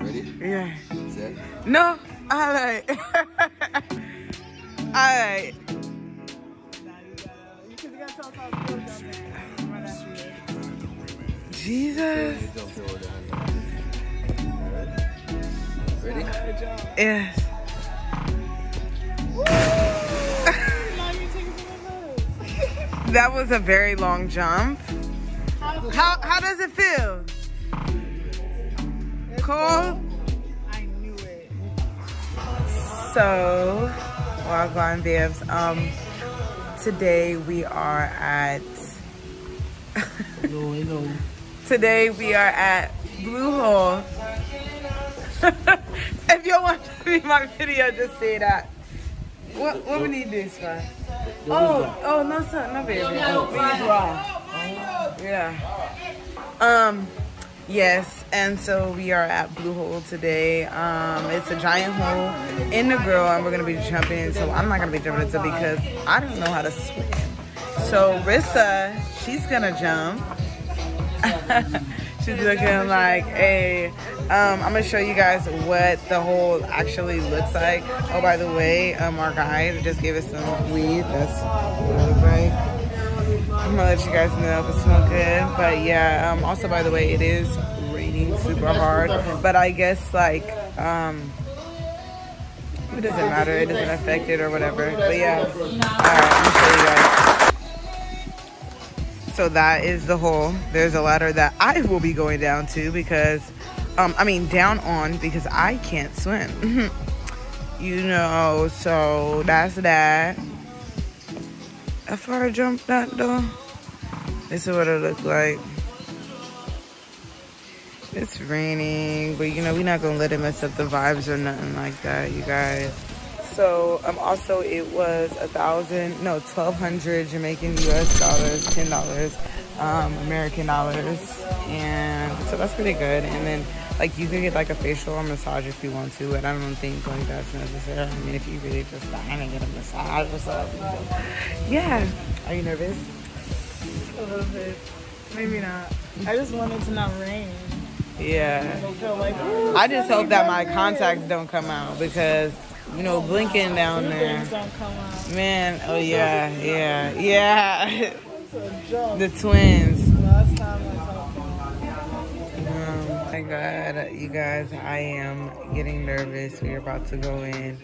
Ready? Yeah. Set. No. All right. All right. Jesus. Don't throw it down. Alright. Ready? Yes. that was a very long jump. How how does it feel? Cold? I knew it. So, Wagwan Babes, um, today we are at, today we are at Blue Hole. if you want to see my video, just say that. What, what we need this for? Oh, oh, no, sir, no, baby. Yeah. Um, yes, and so we are at Blue Hole today. Um, it's a giant hole in Negril, and we're gonna be jumping. So I'm not gonna be jumping into because I don't know how to swim. So Rissa, she's gonna jump. she's looking like a. Um, I'm gonna show you guys what the hole actually looks like. Oh, by the way, um, our guide just gave us some weed. That's looks like. I'm gonna let you guys know if it smells good. But yeah, um, also by the way, it is raining super hard. But I guess like, um, it doesn't matter. It doesn't affect it or whatever. But yeah, guys. So that is the hole. There's a ladder that I will be going down to because, um, I mean down on because I can't swim. you know, so that's that. I jump that though, this is what it looked like. It's raining, but you know, we're not gonna let it mess up the vibes or nothing like that, you guys. So, um, also it was a thousand, no, 1200 Jamaican US dollars, $10, um, American dollars. And so that's pretty good. And then like you could get like a facial or massage if you want to, but I don't think like that's necessary. I mean, if you really just dying to get a massage or something. Yeah. Are you nervous? A little bit. Maybe not. I just want it to not rain. Yeah. Like, I just hope that my contacts don't come out because, you know, blinking down Some there. things don't come out. Man, oh yeah, yeah, yeah. It's a joke. the twins. Last time I talked my god, you guys, I am getting nervous. We're about to go in.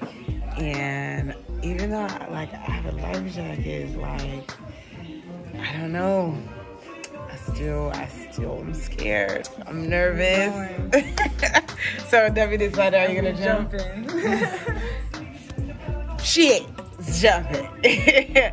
And even though I, like I have a life jacket, like I don't know. I still I still am scared. I'm nervous. so Debbie decided are you gonna jump? jumping. Shit, jumping.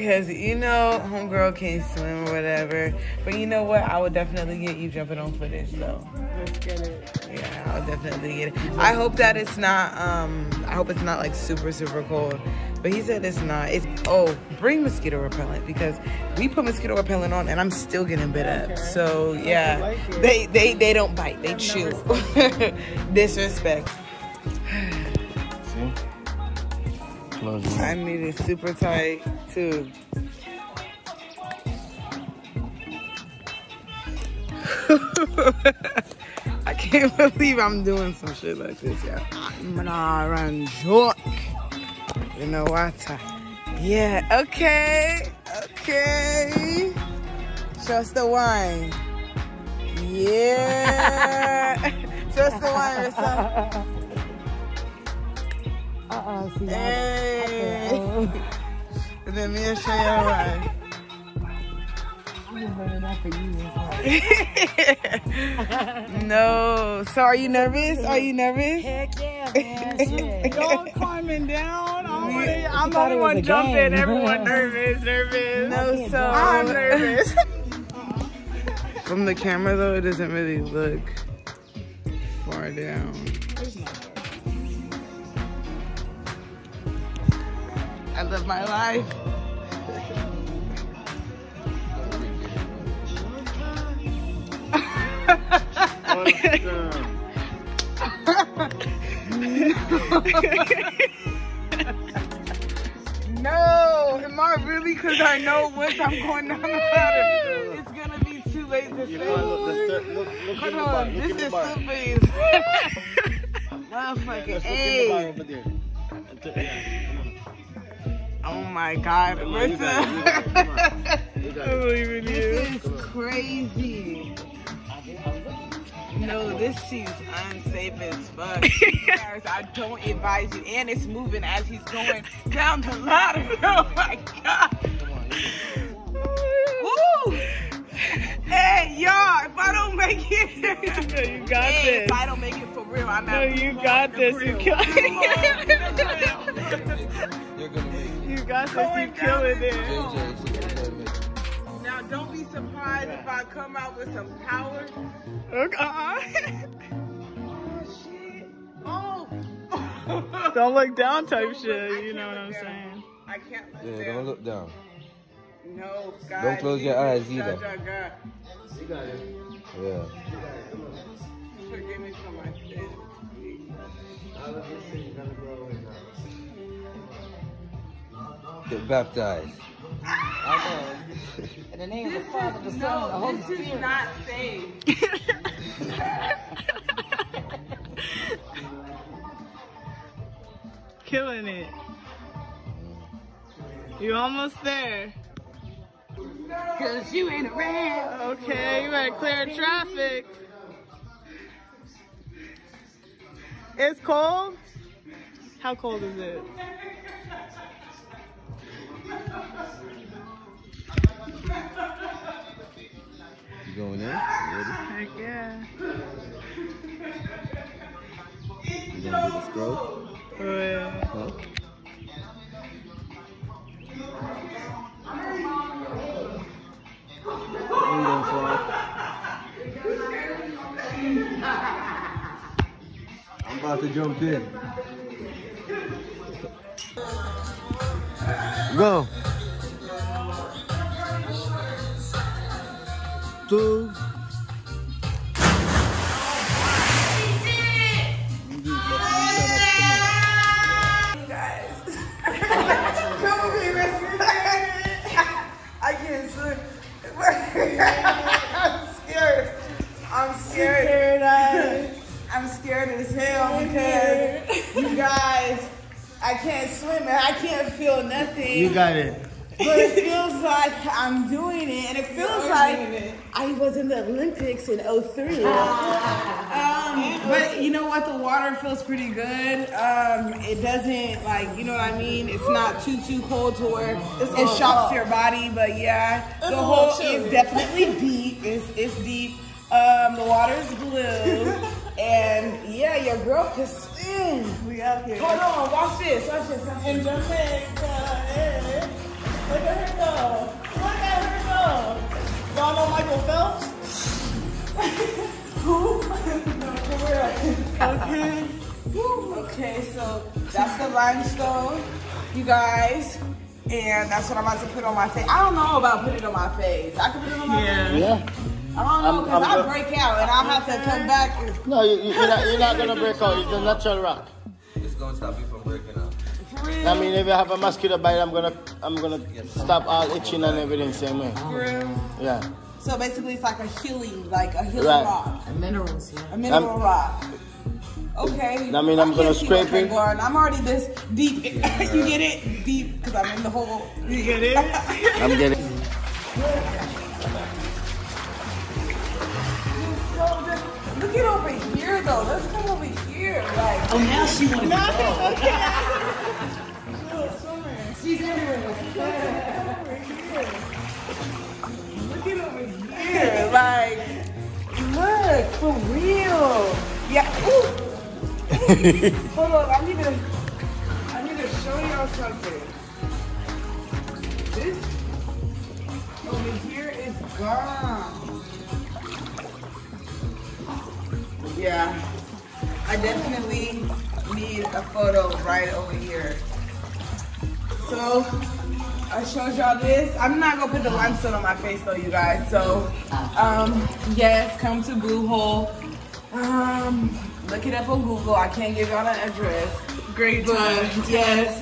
Cause you know, homegirl can't swim or whatever. But you know what? I would definitely get you jumping on footage though. Let's get it. Yeah, I'll definitely get it. I hope that it's not um I hope it's not like super, super cold. But he said it's not. It's oh, bring mosquito repellent because we put mosquito repellent on and I'm still getting bit up. So yeah. like. They they they don't bite, they I've chew. Disrespect. Close I need it super tight too. I can't believe I'm doing some shit like this, yeah. I'm gonna run joke. You know what? Yeah, okay, okay. Trust the wine. Yeah. Just the wine, Rissa. Uh-uh, see, Hey. And then me and Shay all right. I'm burning that for you. no. So are you nervous? Are you nervous? Heck yeah, man. Y'all climbing down. Already, I'm the only one jumping. game. Everyone nervous, nervous. No, so I'm nervous. From the camera though, it doesn't really look far down. I live my life. No, am I really? Because I know once I'm going down the ladder, it's gonna be too late to You say. look, look, look Hold in the bar. on, this the is. Sophie's. Motherfucking Just look in the A. over there. Yeah, Oh my god. come on. Come on, you got it. You got it. Come on. You got I it. believe in you. This is crazy. No, this seems unsafe as fuck. Guys, I don't advise you. And it's moving as he's going down the ladder. Oh my god. Woo! Hey, y'all, if I don't make it, No, you got hey, this. if I don't make it for real, I'm No, you got this. You kill. kill- You're gonna make it. You got this. You Going killing this it. hall. JJ, she's gonna make it. Now, don't be surprised if I come out with some power. Okay. Oh, shit. Oh. Don't look down type Don't look- shit. You know what I'm down. saying? I can't look Yeah, down. don't look down. No, God. Don't close your eyes either. God, God, You got it. Yeah. Forgive me for my sins. Get baptized. In the name of the This Father, the is, Son, and the Holy this is not safe. Killing it. You almost there. Cause you ain't around. Okay, you better clear traffic. It's cold? How cold is it? Going in? Heck yeah. You gonna do the scroll? Oh, yeah. Huh? Where you going for? I'm about to jump in. Go. Swim. I'm scared. I'm scared. I'm scared as hell because you guys, I can't swim and I can't feel nothing. You got it. But it feels like I'm doing it, and it feels like I was in the Olympics in 03. Um, but you know what? The water feels pretty good. Um, it doesn't like you know what I mean. It's not too too cold to where it shocks your body. But yeah, the hole is definitely deep. It's it's deep. Um, the water's blue, and yeah, your girl can swim. We out here. Hold on, watch this, watch this. In Jamaica, eh? Look at her go. Look at her go. Y'all know Michael Phelps? Who? no, for real. Okay. Okay, so that's the limestone, you guys. And that's what I'm about to put on my face. I don't know about putting it on my face. I can put it on my Yeah. face. Yeah. I don't know because I'm I go- break out and I'll have to come back. No, you, you- you're, not, you're not gonna break out. It's a natural rock. I mean, if I have a mosquito bite, I'm gonna, I'm gonna stop all itching and everything same way. For. Yeah. So basically, it's like a healing, like a healing Right. rock, Minerals, yeah. a mineral Um, rock. Okay. I mean I'm I gonna can't scrape what you're it? going. I'm already this deep. you get it? Deep because I'm in the hole. You get it? I'm getting. So good. Look at over here though. Let's come over here. Like Oh, now she want to be she's everywhere. Look at over here. Like look for real. Yeah. Ooh. Hold on. I need to. I need to show y'all something. This over here is gone. Yeah. I definitely need a photo right over here. So I showed y'all this. I'm not gonna put the limestone on my face though, you guys. So um yes, come to Blue Hole. Um look it up on Google. I can't give y'all an address. Great But time. yes,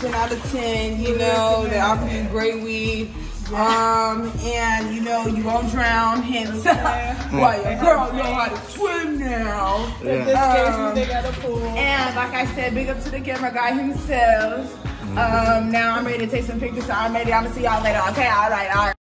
10 out of 10, you know, they offer you great weed. Um, and you know you won't drown. Hence, why your girl know how to swim now. In this case, Um, they got a pool. And like I said, big up to the camera guy himself. Um, now I'm ready to take some pictures. So I'm ready. I'm gonna see y'all later. Okay, all right, all right.